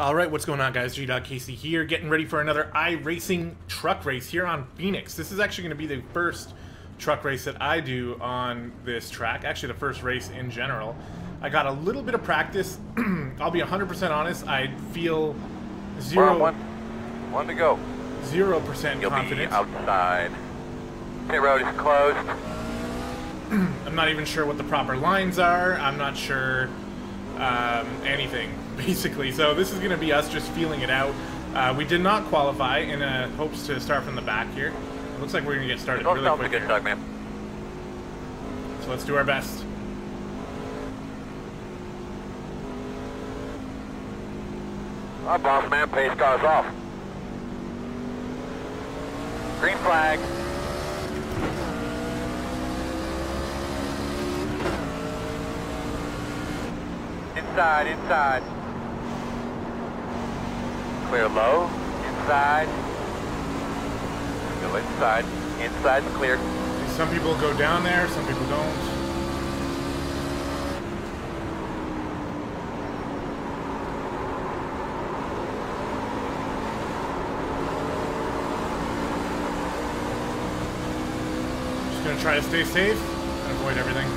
All right, what's going on, guys? G. Casey here, getting ready for another iRacing truck race here on Phoenix. This is actually going to be the first truck race that I do on this track. Actually, the first race in general. I got a little bit of practice. I'll be 100% honest. I feel zero, one, one to go. Zero percent You'll confidence. be outside. Pit road is closed. I'm not even sure what the proper lines are. I'm not sure um, anything, basically. So this is going to be us just feeling it out. Uh, we did not qualify in uh, hopes to start from the back here. It looks like we're going to get started really quick good man. So let's do our best. Our boss man, pace cars off. Green flag. Inside, inside. Clear low. Inside. Go inside. Inside's clear. Some people go down there, some people don't. Just gonna try to stay safe and avoid everything.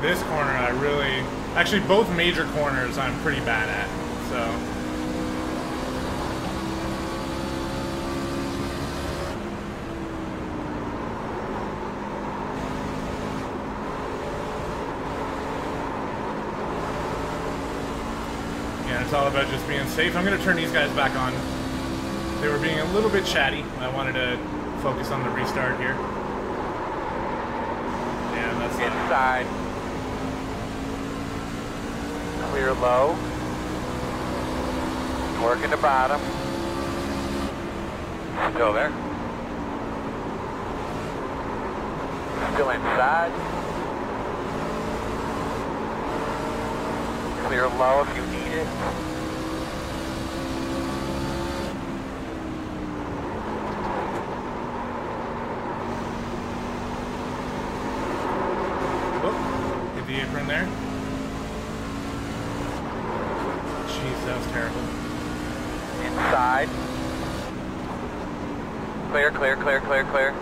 This corner I really... Actually, both major corners I'm pretty bad at, so... Yeah, it's all about just being safe. I'm going to turn these guys back on. They were being a little bit chatty. I wanted to focus on the restart here. Yeah, that's. Inside. Clear low. Working the bottom. Still there. Still inside. Clear low if you need it. Whoop. Hit the apron there. Jeez, that was terrible. Inside. Clear, clear, clear, clear, clear.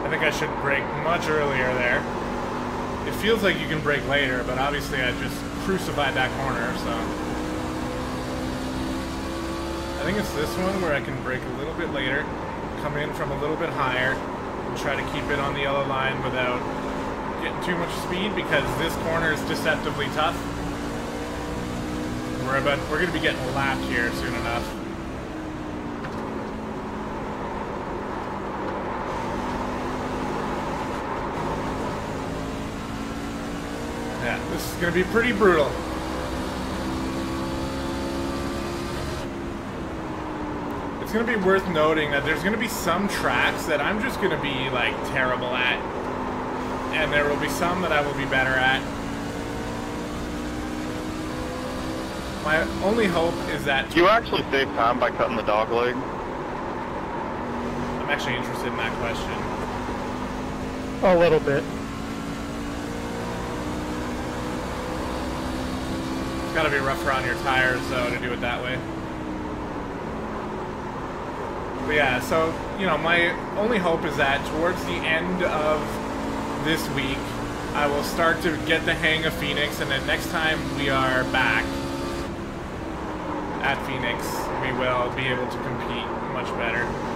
I think I should brake much earlier there. It feels like you can brake later, but obviously I just crucified that corner, so... I think it's this one where I can brake a little bit later, come in from a little bit higher, and try to keep it on the yellow line without getting too much speed, because this corner is deceptively tough. We're about, we're gonna be getting lapped here soon enough. Yeah, gonna be pretty brutal. It's gonna be worth noting that there's gonna be some tracks that I'm just gonna be like terrible at. And there will be some that I will be better at. My only hope is that you actually save time by cutting the dog leg? I'm actually interested in that question. A little bit. Gotta be rougher on your tires though to do it that way. But yeah, so, you know, my only hope is that towards the end of this week, I will start to get the hang of Phoenix, and then next time we are back at Phoenix, we will be able to compete much better.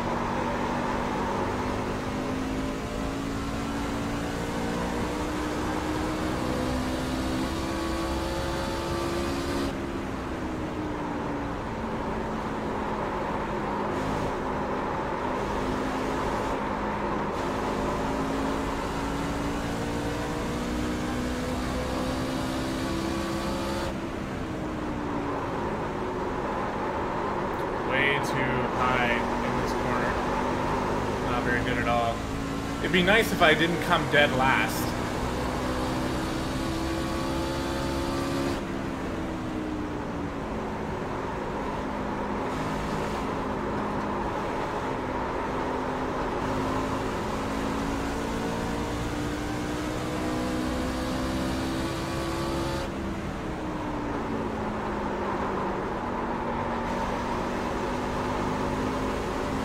It'd be nice if I didn't come dead last.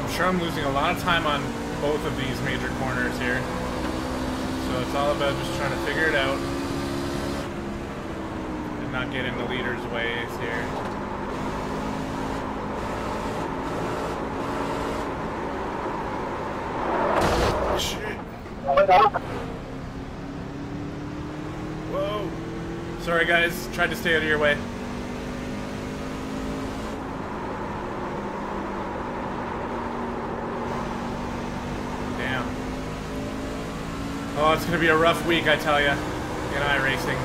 I'm sure I'm losing a lot of time on both of these major corners here. So it's all about just trying to figure it out. And not get in the leader's ways here. Shit. Whoa. Sorry guys, tried to stay out of your way. Damn. Oh, it's gonna be a rough week, I tell ya, in iRacing.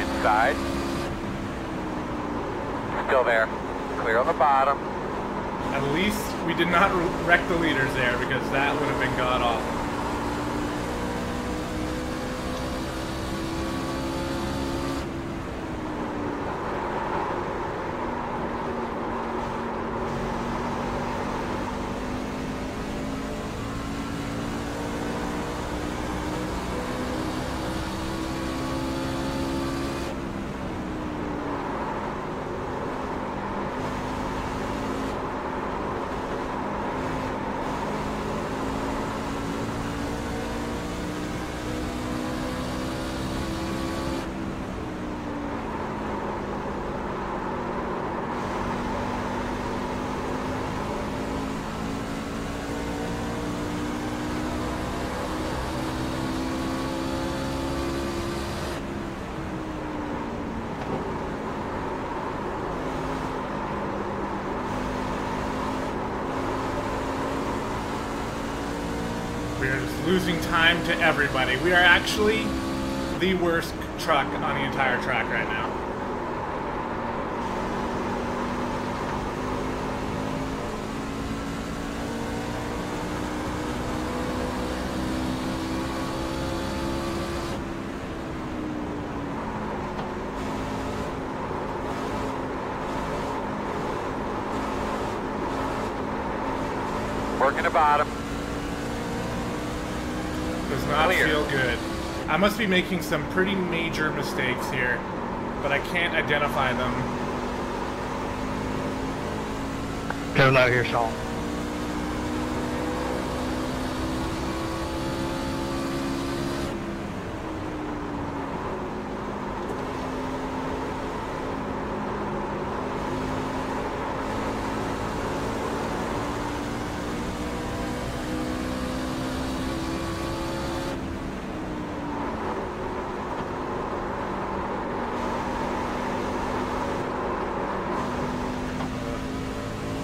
Inside. Still there. Clear on the bottom. At least we did not wreck the leaders there because that would have been god awful. We are just losing time to everybody. We are actually the worst truck on the entire track right now. Working the bottom. Does not Clear. feel good. I must be making some pretty major mistakes here, but I can't identify them. Go low here, Sean.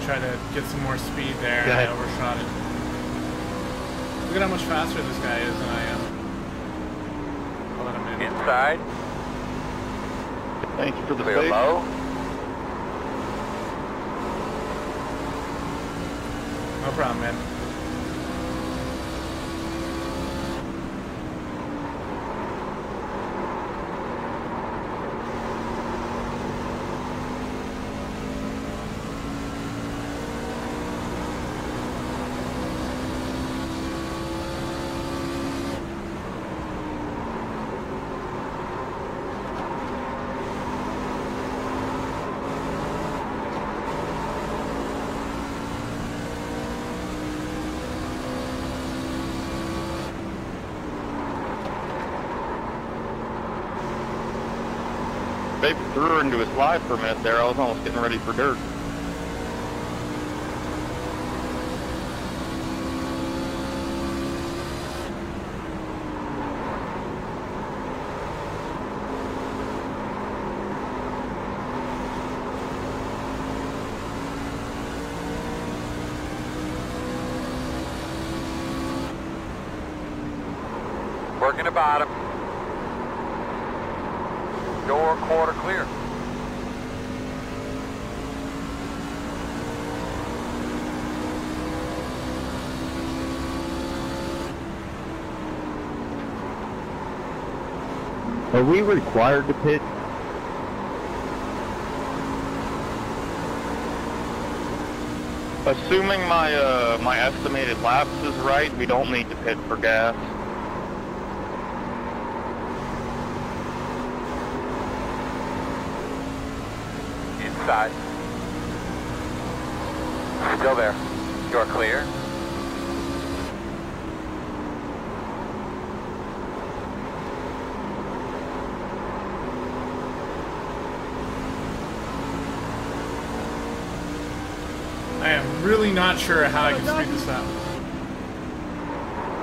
Try to get some more speed there, Go and I ahead. overshot it. Look at how much faster this guy is than I am. I'll let him in. Inside. Thank you for the Clear space. low. No problem, man. Her into a slide for a minute there. I was almost getting ready for dirt. Working the bottom. Door quarter clear. Are we required to pit? Assuming my uh, my estimated laps is right, we don't need to pit for gas. Inside. Still there. You're clear. I am really not sure how I can speed this up.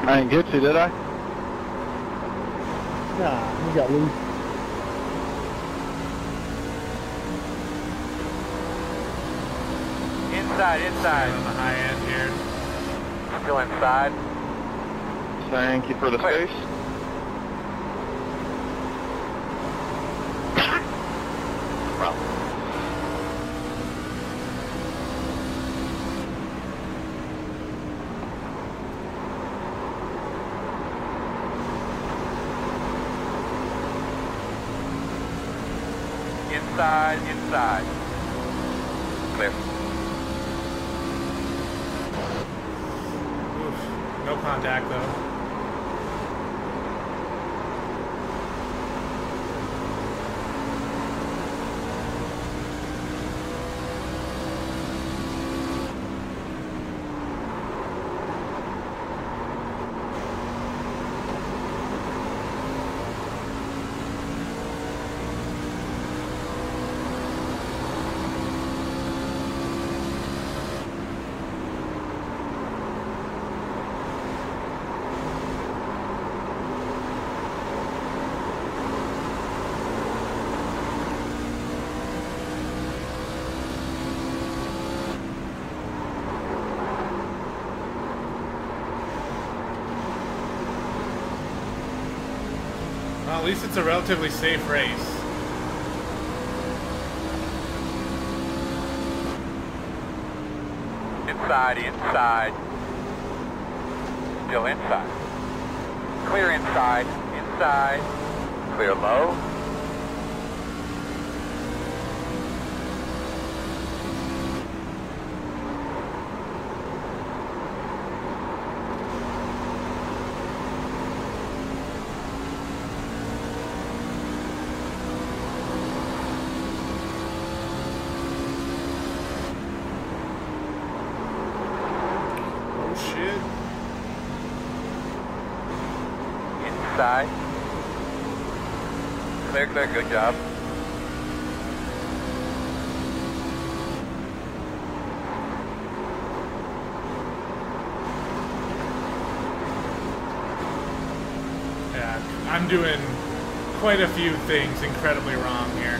I didn't get you, did I? Nah, you got loose. Inside, inside. On the high end here. Still inside. Thank you for the Clear. space. Inside, inside. Clear. Oof. No contact though. Well, at least it's a relatively safe race. Inside, inside. Still inside. Clear inside, inside. Clear low. Oh shit. Inside. Clear, clear, good job. Yeah, I'm doing quite a few things incredibly wrong here.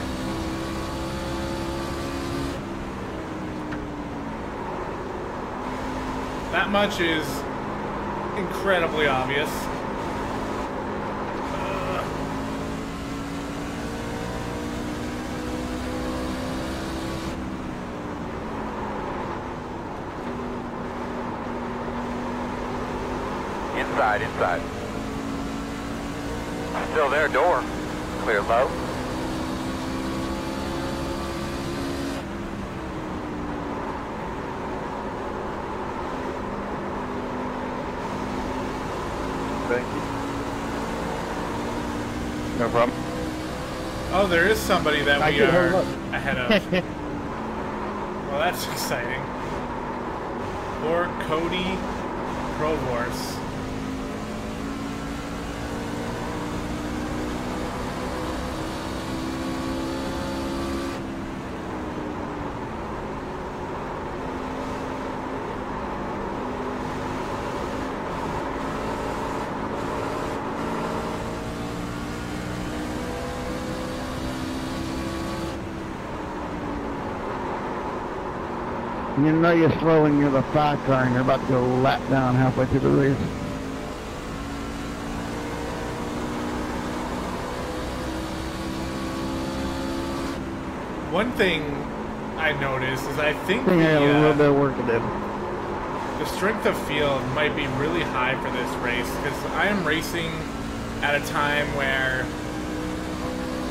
That much is incredibly obvious. Inside, inside. Still there, door. Clear low. Thank you. No problem. oh, there is somebody that I we are ahead of. well, that's exciting. Or Cody Provorce. You know you're slowing you're the five car and you're about to go lap down halfway through the race. One thing I noticed is I think I think the, got a little uh, bit of work to do. the strength of field might be really high for this race because I am racing at a time where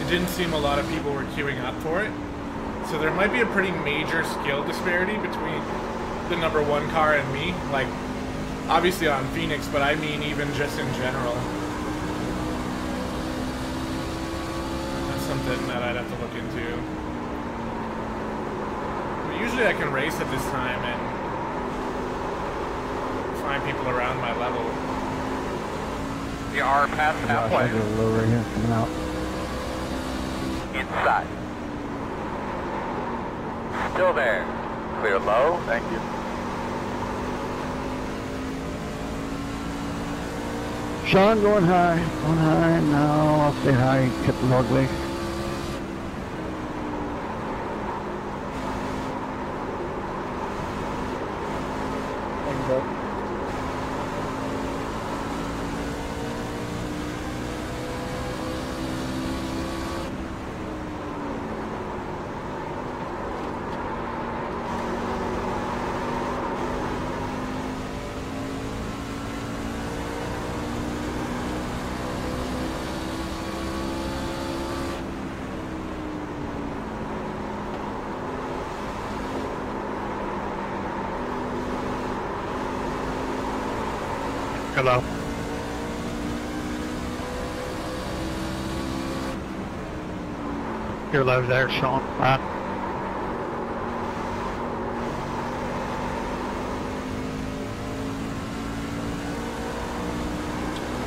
it didn't seem a lot of people were queuing up for it. So there might be a pretty major skill disparity between the number one car and me. Like, obviously on Phoenix, but I mean even just in general. That's something that I'd have to look into. But usually I can race at this time and find people around my level. You are past Gosh, I halfway. got a low right coming out. Inside. Still there. Clear low. Thank you. Sean going high, going high. No, I'll stay high. Keep the dog leg. You're low there, Sean. Uh,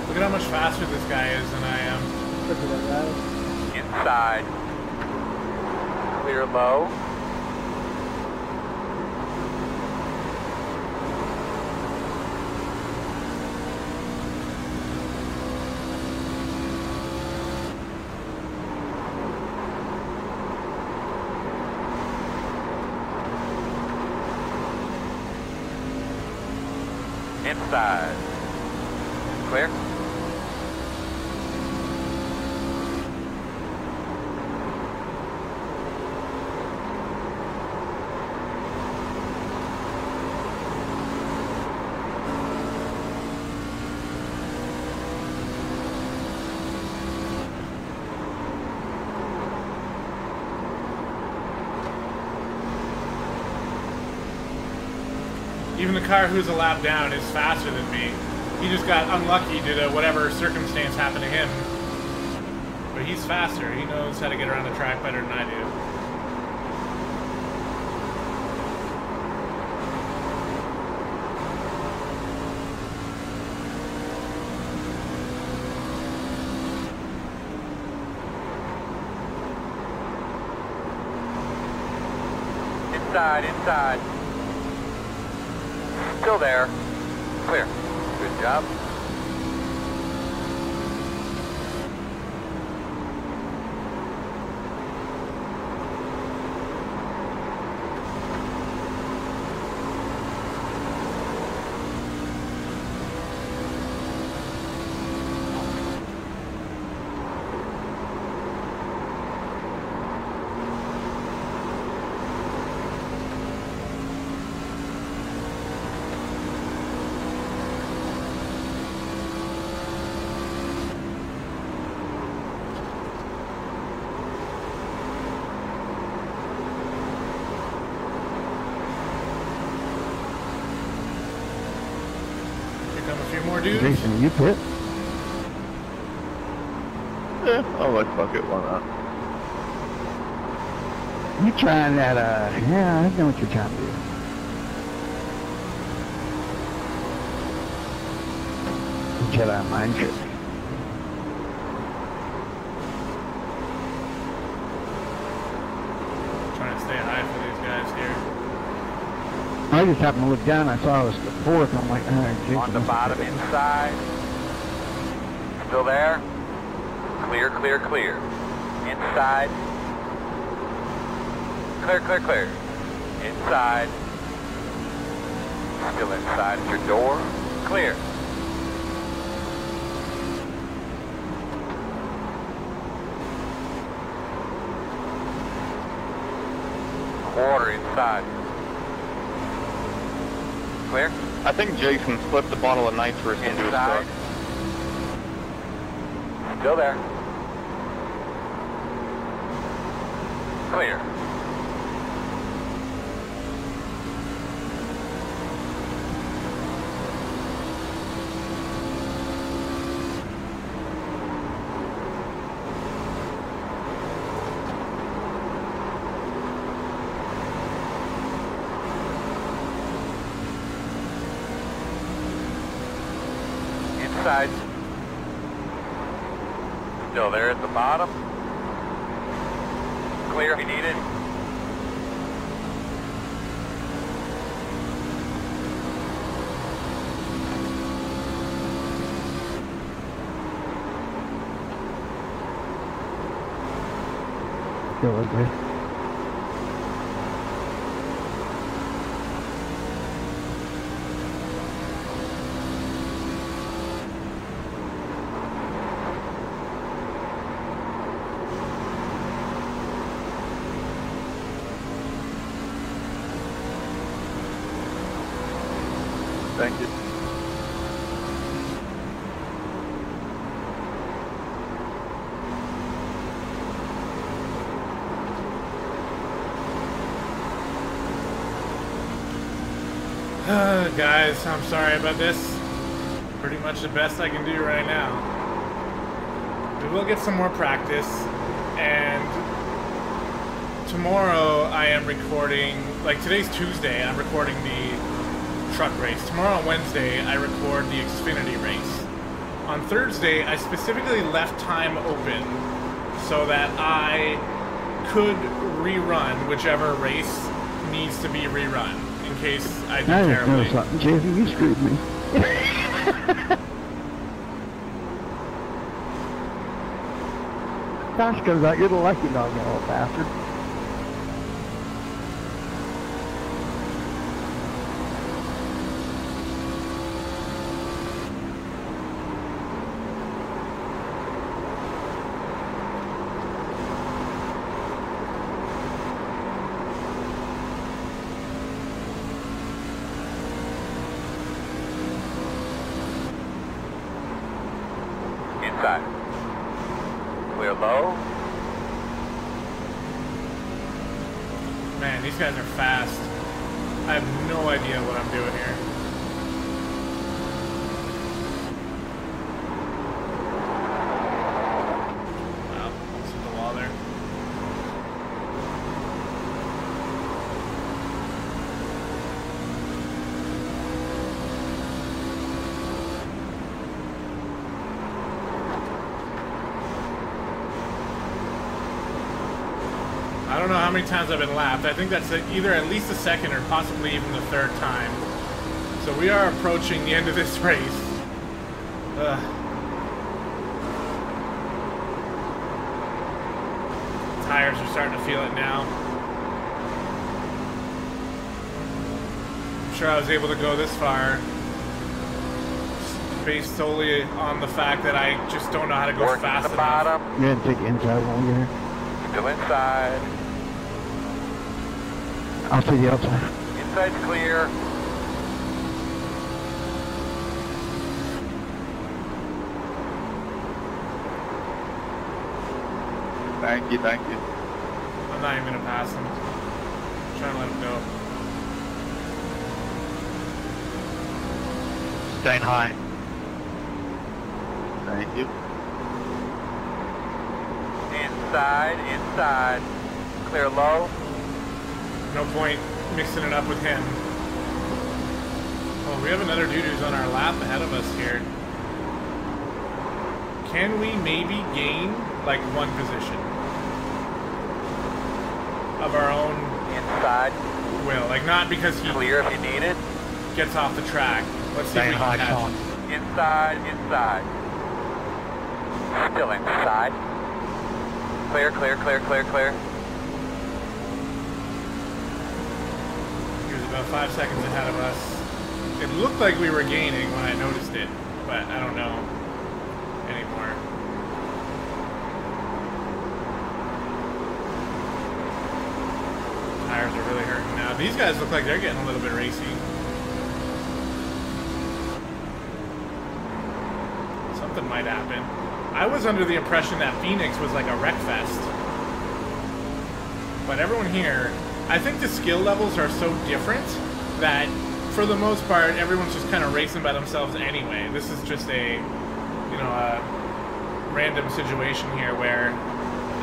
Look at how much faster this guy is than I am. Inside. Clear low. Inside. Clear? Even the car who's a lap down is faster than me. He just got unlucky due to whatever circumstance happened to him. But he's faster. He knows how to get around the track better than I do. Inside, inside. Still there. Clear. Good job. Here come a few more dudes. Jason, you pit? Yeah, oh, like fuck it, why not? You trying that, uh, yeah, I know what you're trying to do. Jedi mind trick. Trying to stay high for these guys here. I just happened to look down, I saw it was the fourth, I'm like, alright, Jason. On the bottom inside. Still there? Clear, clear, clear. Inside. Clear, clear, clear. Inside. Still inside your door. Clear. Quarter inside clear. I think Jason slipped a bottle of nitrous Inside. into his truck. Go there. Clear. Clear if you need it. Thank you. Guys, I'm sorry about this. Pretty much the best I can do right now. We will get some more practice, and tomorrow I am recording, like today's Tuesday, I'm recording the truck race. Tomorrow on Wednesday, I record the Xfinity race. On Thursday, I specifically left time open so that I could rerun whichever race needs to be rerun case I do I terribly. know something, Jason. You screwed me. Gosh comes out, you're the lucky dog, you little bastard. Inside. Clear low. Man, these guys are fast. I have no idea what I'm doing here. Wow, almost hit the wall there. I don't know how many times I've been lapped. I think that's either at least the second or possibly even the third time. So we are approaching the end of this race. Ugh. Tires are starting to feel it now. I'm sure I was able to go this far based solely on the fact that I just don't know how to go Working fast the enough. bottom. You're gonna take the inside one here. Still inside. I'll take the outside. Inside's clear. Thank you, thank you. I'm not even gonna pass him. I'm trying to let him go. Staying high. Thank you. Inside, inside. Clear low. No point mixing it up with him. Oh, we have another dude who's on our lap ahead of us here. Can we maybe gain like one position of our own Inside. will? Like not because he Clear if you need it. gets off the track. Let's see if Staying we high, can catch Sean. him. Inside, inside. Still inside. Clear, clear, clear, clear, clear. He was about five seconds ahead of us. It looked like we were gaining when I noticed it, but I don't know anymore. Tires are really hurting now. These guys look like they're getting a little bit racy. Something might happen. I was under the impression that Phoenix was like a wreck fest. But everyone here, I think the skill levels are so different that for the most part, everyone's just kind of racing by themselves anyway. This is just a, you know, a random situation here where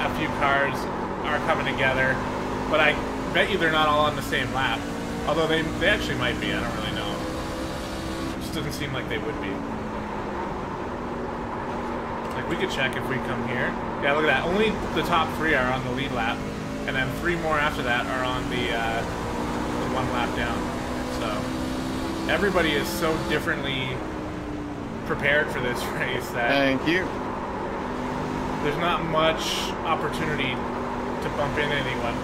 a few cars are coming together, but I bet you they're not all on the same lap. Although they, they actually might be, I don't really know. Just doesn't seem like they would be. Like, we could check if we come here. Yeah, look at that. Only the top three are on the lead lap, and then three more after that are on the, uh, the one lap down. So, everybody is so differently prepared for this race that Thank you. there's not much opportunity to bump into anyone.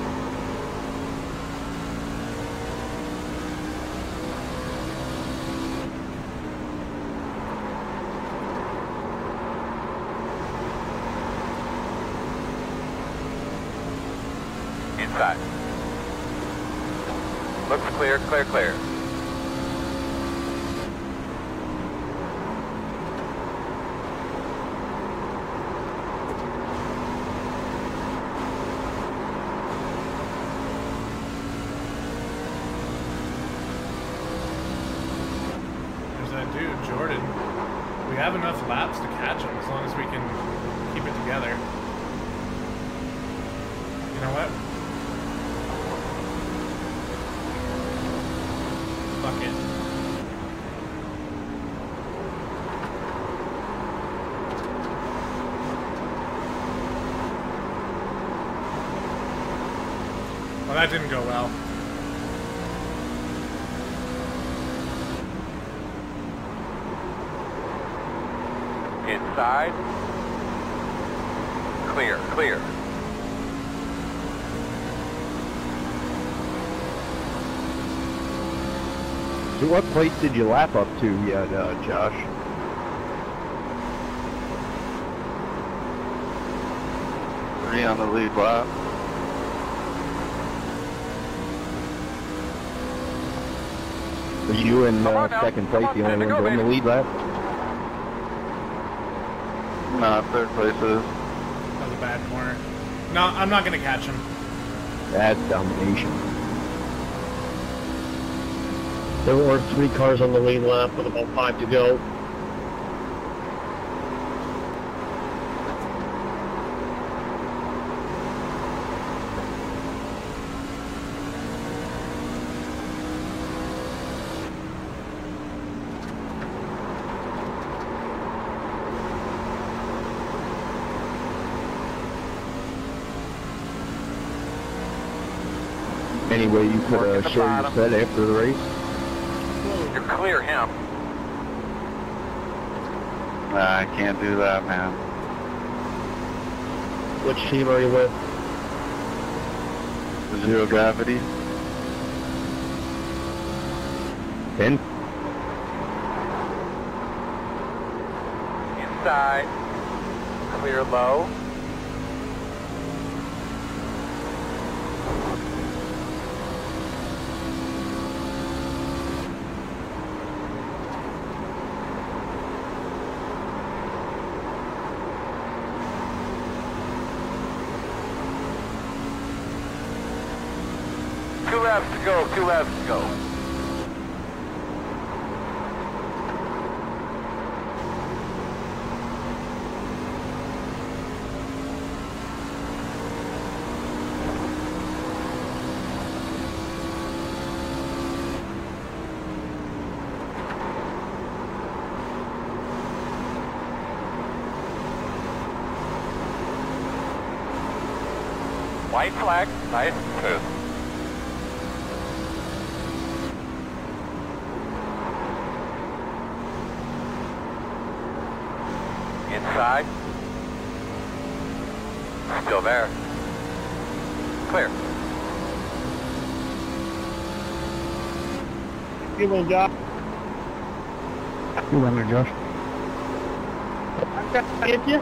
Inside. Looks clear, clear, clear. There's that dude, Jordan. We have enough laps to catch him as long as we can keep it together. You know what? Well, that didn't go well. Inside. Clear, clear. So what place did you lap up to yet, uh, Josh? Three on the lead lap. Are you in uh, second place, on, the only one go, doing the lead lap? No, third place is. That was a bad corner. No, I'm not gonna catch him. That's domination. There were three cars on the lead lap with about five to go. Anyway, you could uh, share your set after the race. You're clear him. Nah, I can't do that, man. Which team are you with? Zero gravity. Ten? Inside. Clear low. Two laps to go, two laps to go. White flag, nice and smooth. Inside. Still there. Clear. Good will Josh. Good went there, Josh. Hit you?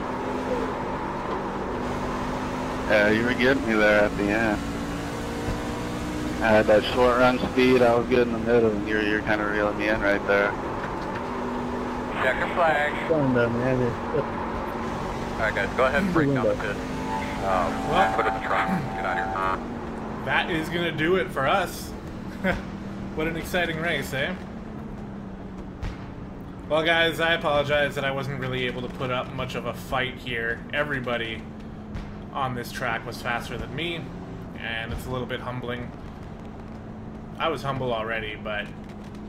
Yeah, you were getting me there at the end. I had that short run speed. I was good in the middle, and you're you're kind of reeling me in right there. Checker flag. Done, man. Alright guys, go ahead and break down the pit. Um, Well- Get out here. that is going to do it for us. what an exciting race, eh? Well, guys, I apologize that I wasn't really able to put up much of a fight here. Everybody on this track was faster than me, and it's a little bit humbling. I was humble already, but,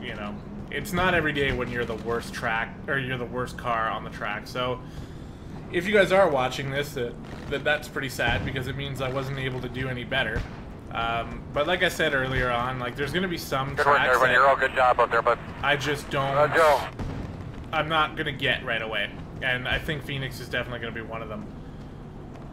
you know, it's not every day when you're the worst track, or you're the worst car on the track, so if you guys are watching this, that, that that's pretty sad, because it means I wasn't able to do any better. Um, but like I said earlier on, like, there's going to be some Good tracks everybody. You're all good job out there, but I just don't... Uh, Joe. I'm not gonna get right away, and I think Phoenix is definitely gonna be one of them.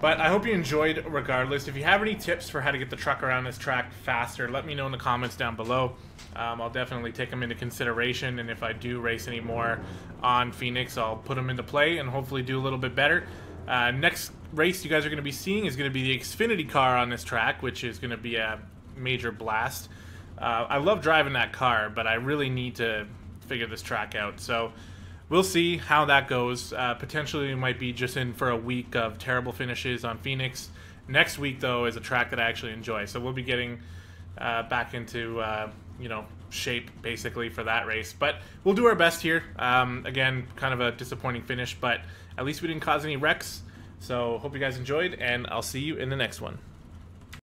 But I hope you enjoyed regardless. If you have any tips for how to get the truck around this track faster, let me know in the comments down below. Um, I'll definitely take them into consideration, and if I do race any more on Phoenix, I'll put them into play and hopefully do a little bit better. Uh, next race you guys are going to be seeing is going to be the Xfinity car on this track, which is going to be a major blast. Uh, I love driving that car, but I really need to figure this track out. So we'll see how that goes. Uh, potentially, we might be just in for a week of terrible finishes on Phoenix. Next week, though, is a track that I actually enjoy. So we'll be getting uh, back into uh, you know shape basically for that race. But we'll do our best here. Um, again, kind of a disappointing finish, but at least we didn't cause any wrecks. So hope you guys enjoyed, and I'll see you in the next one.